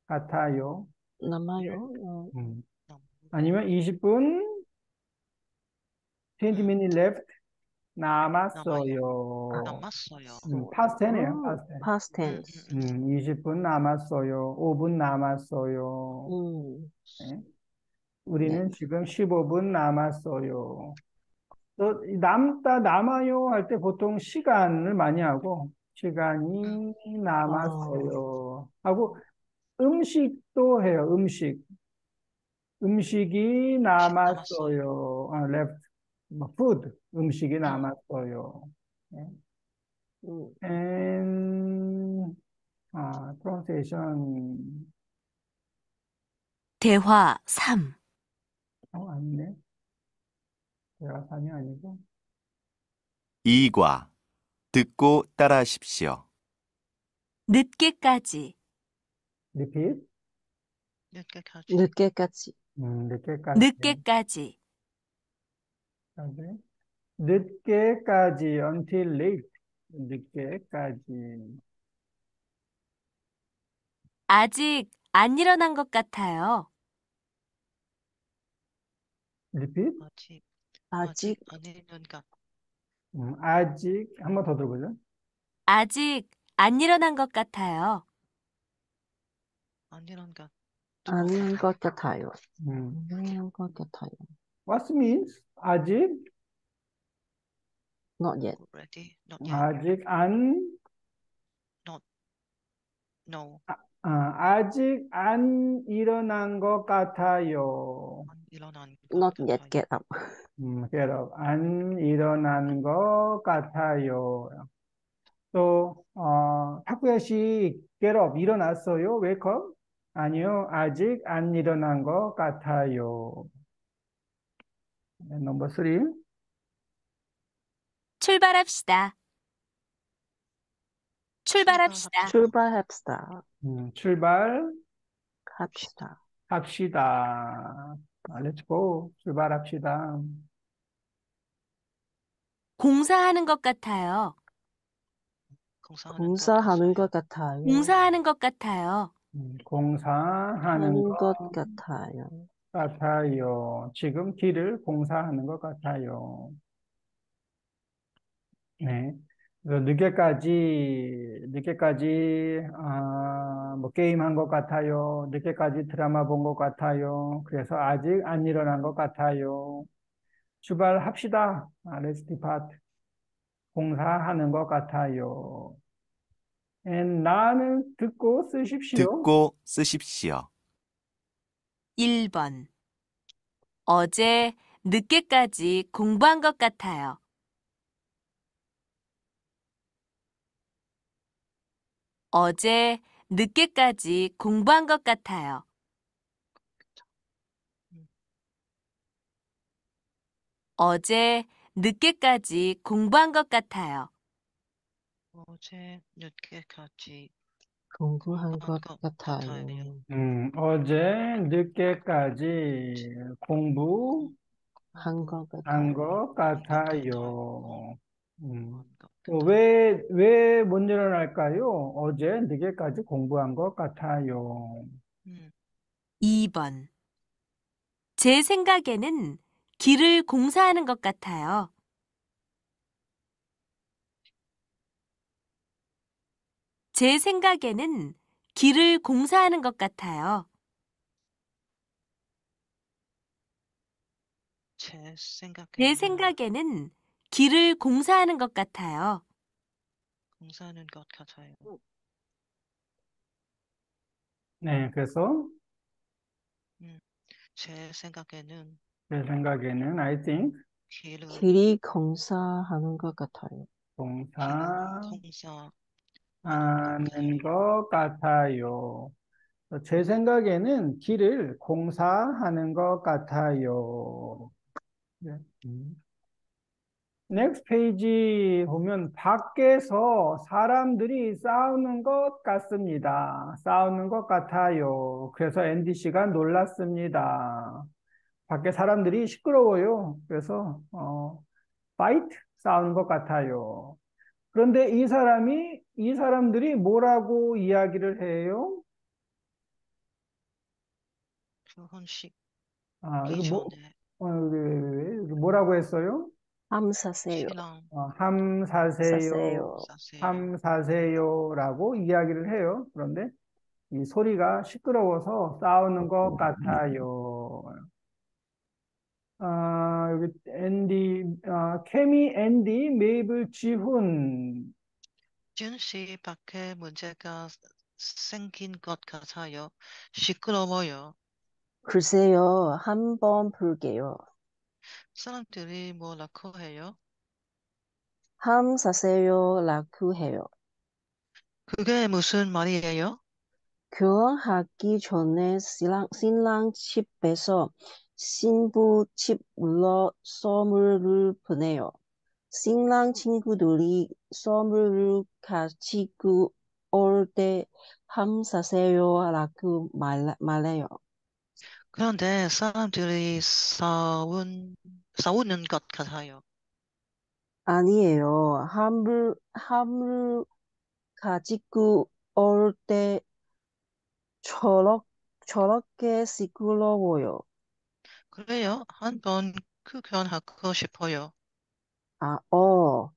같아요. 남아요? 어, 음. 아니면 20분 20 minutes left 남았어요. 남았어요. 음, past tense예요. 어, past tense. past 음, tense. 음, 음, 20분 남았어요. 5분 남았어요. 음, 네. 우리는 지금 15분 남았어요. 또 남다 남아요 할 때 보통 시간을 많이 하고 시간이 남았어요 하고 음식도 해요. 음식. 음식이 남았어요. 아, left. 뭐, food. 음식이 남았어요. 네. 음, and 아, pronunciation 대화 3. 어, 아니네. 대화 3이 아니고. 2과 듣고 따라하십시오. 늦게까지. Repeat. 늦게까지. 늦게까지. 음, 늦게까지. 늦게까지. 까지. 늦게까지 until late. 늦게까지. 아직 안 일어난 것 같아요. repeat. 아직 아직 아직 아니는 것. 음, 아직 한 번 더 들어보죠. 아직 안 일어난 것 같아요. 안 일어난 것 아닌 것 같아요. 음. 아닌 것 같아요. What means 아직 Not yet. already not yet 아직 안 no 아, 아직 안 일어난 것 같아요. 안 일어난 것 Not 같아요. yet get up. 음, get up. 안 일어난 것 같아요. 또 어, 타쿠야 씨 get up 일어났어요? wake up? 아니요, 아직 안 일어난 것 같아요. 넘버 3. 출발합시다. 출발합시다. 출발합시다. 음, 출발 합시다. 합시다. 아, let's go. 출발합시다. 공사하는 것 같아요. 공사하는 공사하는 것것 같아요. 공사하는 것 같아요. 음, 공사하는 하는 것 것 같아요. 같아요. 지금 길을 공사하는 것 같아요. 네. 그래서 늦게까지, 늦게까지, 아, 뭐, 게임 한 것 같아요. 늦게까지 드라마 본 것 같아요. 그래서 아직 안 일어난 것 같아요. 출발합시다. 아, Let's depart. 공사하는 것 같아요. And 나는 듣고 쓰십시오. 듣고 쓰십시오. 1번. 어제 늦게까지 공부한 것 같아요. 어제 늦게까지 공부한 것 같아요. 어제 늦게까지 공부한 것 같아요. 어제 늦게까지 공부한 공부한 것것 같아요. 같아요. 음, 어제 늦게까지 공부한 한 것 같아요. 것 같아요. 음, 것 또. 왜, 왜 못 일어날까요? 어제 늦게까지 공부한 것 같아요. 음, 2번. 제 생각에는 길을 공사하는 것 같아요. 제 생각에는 길을 공사하는 것 같아요. 제 생각에 제 생각에는 길을 공사하는 것 같아요. 공사하는 것 같아요. 네, 그래서 제 생각에는 제 생각에는 I think 길을 길이 공사하는 것 같아요. 공사하는 공사 하는 것 같아요. 제 생각에는 길을 공사하는 것 같아요. 네. 음. next page 보면 밖에서 사람들이 싸우는 것 같습니다. 싸우는 것 같아요. 그래서 앤디 씨가 놀랐습니다. 밖에 사람들이 시끄러워요. 그래서 어, fight 싸우는 것 같아요. 그런데 이 사람이 이 사람들이 뭐라고 이야기를 해요? 결혼식 아, 이거 뭐, 어, 왜, 왜, 왜, 왜? 뭐라고 했어요? 함 사세요. 신랑 어, 함 사세요. 사세요. 사세요. 함 사세요라고 이야기를 해요. 그런데 이 소리가 시끄러워서 싸우는 것 같아요. 아, 여기 앤디, 아, 케미, 앤디, 메이블, 지훈. 지은 씨 밖에 문제가 생긴 것 같아요. 시끄러워요. 글쎄요, 한번 볼게요. 사람들이 뭐라고 해요? 함 사세요 라고 해요. 그게 무슨 말이에요? 결혼하기 전에 신랑, 신랑 집에서 신부 집으로 선물을 보내요. 신랑 친구들이 선물을 가지고 올때 함사세요 라고 말, 말해요. 그런데 사람들이 싸운, 싸우는 것 같아요. 아니에요. 함을, 함을 가지고 올 때 저렇, 저렇게 시끄러워요. 그래요? 한번 구경하고 싶어요. 아, 어,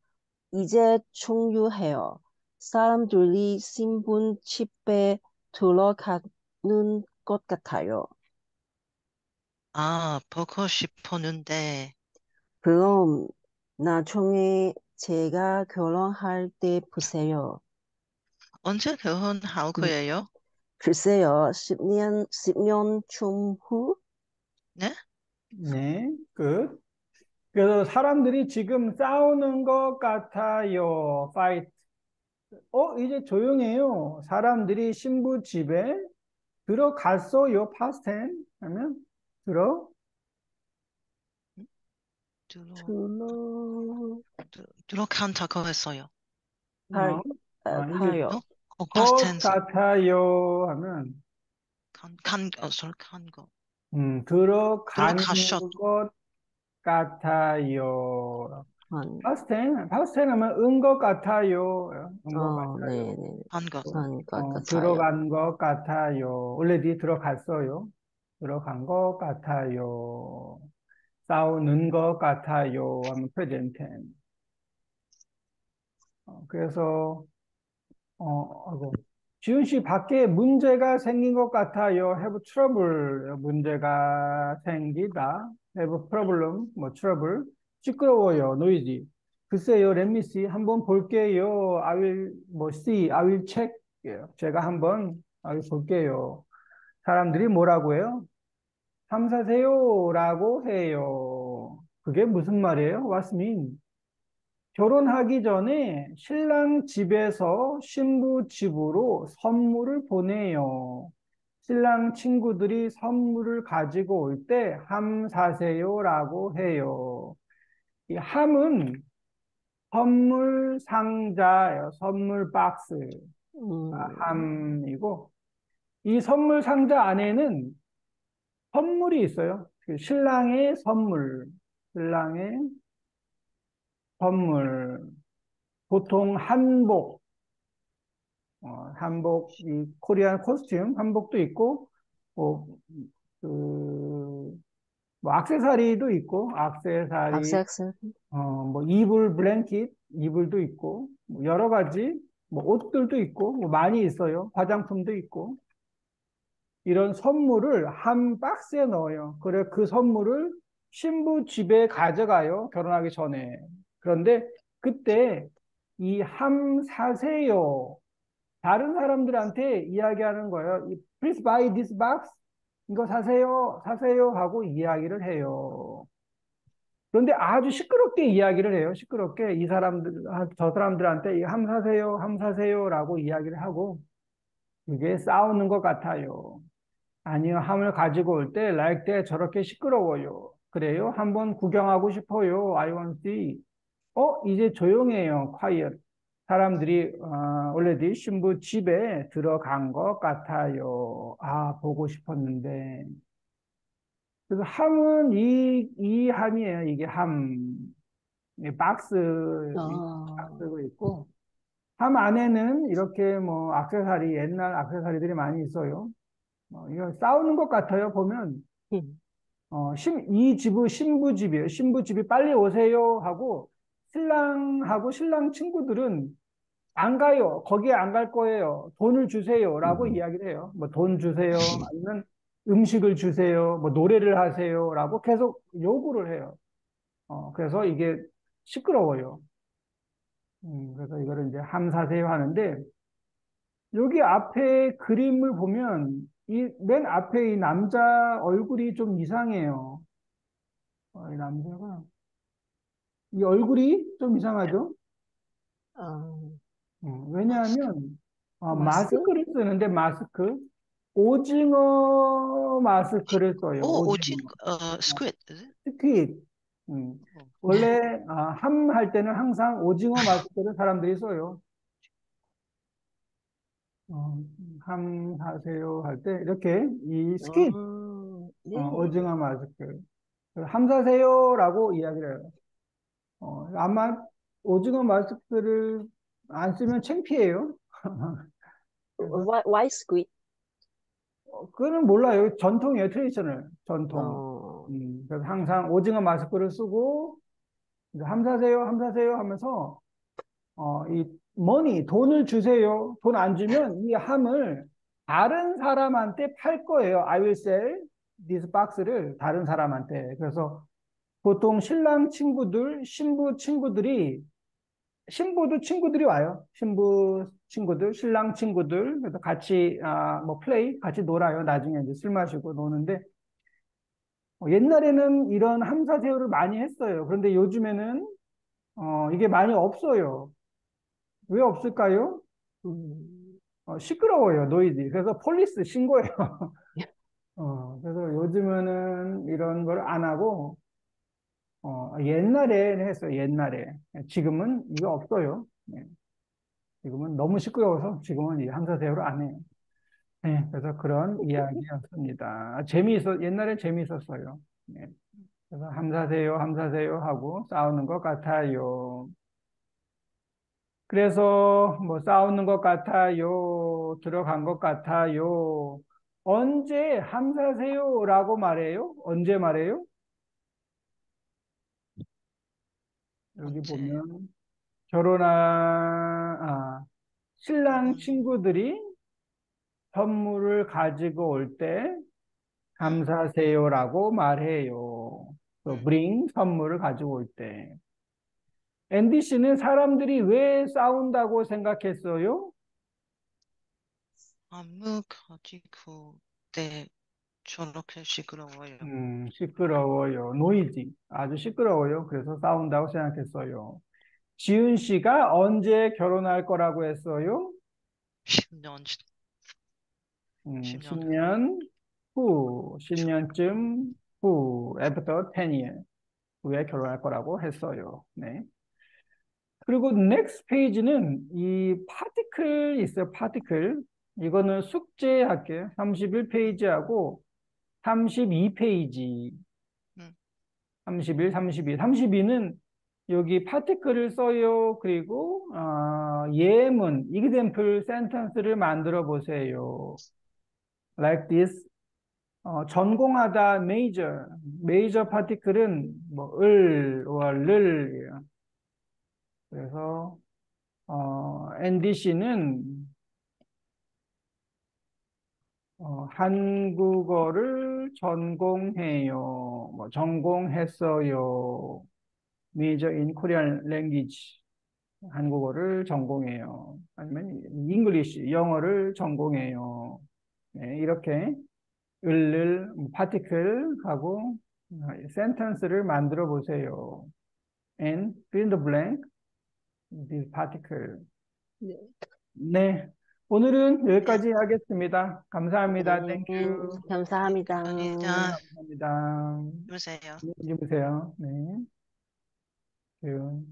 이제 종료해요. 사람들이 신분집에 들어가는 것 같아요. 아, 보고 싶었는데, 그럼 나중에 제가 결혼할 때 보세요. 언제 결혼할 음. 거예요? 글쎄요, 10년, 10년 후? 네? 네, 끝. 그래서 사람들이 지금 싸우는 것 같아요. fight. 어, 이제 조용해요. 사람들이 신부 집에 들어갔어요. past tense 하면 들어 들어, 들어, 들- 들어간다고 했어요. 할, 어, 이제 하요. 어? 어, 것 past tense. 같아요 하면 간, 간, 어, 간 거. 음, 들어간 들어가셨- 것 같아요. 한, past tense, past tense 하면 은것 같아요. 은것 어, 같아요. 네, 네, 간 거. 한것 어, 같아요. 들어간 것 같아요. already 들어갔어요. 들어간 것 같아요. 싸우는 것 같아요. 하면 present tense. 어, 그래서 어, 아이고. 지훈 씨 밖에 문제가 생긴 것 같아요. have trouble. 문제가 생기다. have problem. 뭐 trouble. 시끄러워요. noisy. 글쎄요. let me see. 한번 볼게요. I will 뭐 see. I will check. 제가 한번 I will 볼게요. 사람들이 뭐라고 해요? 참사세요라고 해요. 그게 무슨 말이에요? What's mean? 결혼하기 전에 신랑 집에서 신부 집으로 선물을 보내요. 신랑 친구들이 선물을 가지고 올 때 함 사세요라고 해요. 이 함은 선물 상자예요. 선물 박스. 음, 아, 함이고 이 선물 상자 안에는 선물이 있어요. 그 신랑의 선물, 신랑의 선물, 보통 한복, 어, 한복, 이 코리안 코스튬 한복도 있고, 뭐, 그, 뭐, 액세서리도 있고, 악세악세, 어, 뭐, 이불 블랭킷, 이불도 있고, 뭐 여러 가지, 뭐, 옷들도 있고, 뭐, 많이 있어요. 화장품도 있고. 이런 선물을 한 박스에 넣어요. 그래, 그 선물을 신부 집에 가져가요. 결혼하기 전에. 그런데 그때 이 함 사세요. 다른 사람들한테 이야기하는 거예요. 이 Please buy this box. 이거 사세요. 사세요. 하고 이야기를 해요. 그런데 아주 시끄럽게 이야기를 해요. 시끄럽게 이 사람들, 아, 저 사람들한테 이함 사세요. 함 사세요. 라고 이야기를 하고 이게 싸우는 것 같아요. 아니요, 함을 가지고 올 때, like 때 저렇게 시끄러워요. 그래요? 한번 구경하고 싶어요. I want to see. 어, 이제 조용해요. quiet. 사람들이, 어, already 신부 집에 들어간 것 같아요. 아, 보고 싶었는데. 그래서 함은 이, 이 함이에요. 이게 함. 이 박스, 이 아, 박스가 있고, 함 안에는 이렇게 뭐, 액세서리, 옛날 액세서리들이 많이 있어요. 어, 이거 싸우는 것 같아요, 보면. 음, 어, 신, 이 집은 신부 집이에요. 신부 집이 빨리 오세요 하고, 신랑하고 신랑 친구들은 안 가요. 거기에 안 갈 거예요. 돈을 주세요. 라고 이야기를 해요. 뭐 돈 주세요. 아니면 음식을 주세요. 뭐 노래를 하세요. 라고 계속 요구를 해요. 어, 그래서 이게 시끄러워요. 음, 그래서 이거를 이제 함사세요 하는데, 여기 앞에 그림을 보면 이 맨 앞에 이 남자 얼굴이 좀 이상해요. 어, 이 남자가 이 얼굴이 좀 이상하죠? 아, 어, 왜냐하면 어, 마스크? 마스크를 쓰는데 마스크 오징어 마스크를 써요. 오, 오징어. 오징, 어, squid, is it? squid. 음. 원래 아, 함 할 때는 항상 오징어 마스크를 사람들이 써요. 어, 함 하세요 할 때 이렇게 이 squid 아, 네. 어, 오징어 마스크. 함 사세요라고 이야기를 해요. 어, 아마 오징어 마스크를 안 쓰면 창피해요. Why, why squid? 어, 그거는 몰라요. 전통이에요. traditional. 전통. 어, 음, 그래서 항상 오징어 마스크를 쓰고, 함사세요, 함사세요 하면서, 어, 이 money, 돈을 주세요. 돈 안 주면 이 함을 다른 사람한테 팔 거예요. I will sell this box를 다른 사람한테. 그래서 보통 신랑 친구들, 신부 친구들이 신부도 친구들이 와요. 신부 친구들, 신랑 친구들, 그래서 같이, 아, 뭐, 플레이, 같이 놀아요. 나중에 이제 술 마시고 노는데, 어, 옛날에는 이런 함사세요를 많이 했어요. 그런데 요즘에는, 어, 이게 많이 없어요. 왜 없을까요? 음, 어, 시끄러워요, 노이즈. 그래서 police 신고해요. 어, 그래서 요즘에는 이런 걸 안 하고, 어, 옛날에 했어요, 옛날에. 지금은 이거 없어요. 네. 지금은 너무 시끄러워서 지금은 이 함사세요를 안 해요. 네, 그래서 그런 이야기였습니다. 재미있어, 옛날에 재미있었어요. 네. 그래서 함사세요, 함사세요 하고 싸우는 것 같아요. 그래서 뭐 싸우는 것 같아요, 들어간 것 같아요. 언제 함사세요라고 말해요? 언제 말해요? 여기 언제? 보면 결혼한 아, 신랑 음. 친구들이 선물을 가지고 올때 음. 감사세요라고 말해요. 또 음. bring 선물을 가지고 올 때. 앤디 씨는 사람들이 왜 싸운다고 생각했어요? 아무 가지고 때 저렇게 시끄러워요. 음, 시끄러워요. 노이지. 아주 시끄러워요. 그래서 싸운다고 생각했어요. 지은 씨가 언제 결혼할 거라고 했어요? 10년 음, 10년 10년 후, 10년쯤 후, after 10 years 후에 결혼할 거라고 했어요. 네. 그리고 next page는 이 particle 있어요. particle. 이거는 숙제 할게요. 31페이지하고 32페이지. 음. 31, 32. 32는 여기 particle을 써요. 그리고 어, 예문, example sentence를 만들어 보세요. Like this. 어, 전공하다 major. major particle은 뭐 을, 를. 그래서 어, NDC는 어, 한국어를 전공해요. 뭐 전공했어요. Major in Korean language. 한국어를 전공해요. 아니면 English, 영어를 전공해요. 네, 이렇게 을을 particle 하고 sentence를 만들어 보세요. And fill in the blank this particle. 네. 네. 오늘은 여기까지 하겠습니다. 감사합니다. 네, thank you. 감사합니다. 감사합니다. 감사합니다. 주무세요. 안녕히 주무세요. 네. 땡큐.